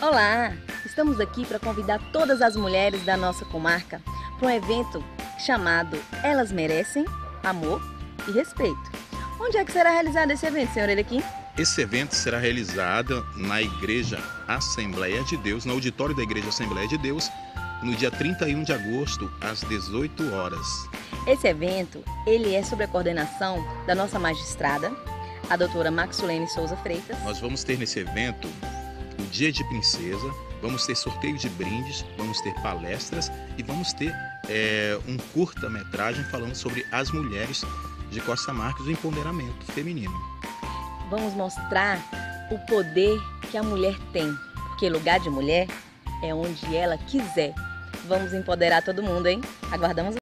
Olá! Estamos aqui para convidar todas as mulheres da nossa comarca para um evento chamado Elas Merecem Amor e Respeito. Onde é que será realizado esse evento, senhor Elequim? Esse evento será realizado na Igreja Assembleia de Deus, no auditório da Igreja Assembleia de Deus, no dia 31 de agosto, às 18 horas. Esse evento, ele é sob a coordenação da nossa magistrada, a doutora Maxulene Souza Freitas. Nós vamos ter nesse evento Dia de Princesa, vamos ter sorteio de brindes, vamos ter palestras e vamos ter é, um curta-metragem falando sobre as mulheres de Costa Marques, o empoderamento feminino. Vamos mostrar o poder que a mulher tem, porque lugar de mulher é onde ela quiser. Vamos empoderar todo mundo, hein? Aguardamos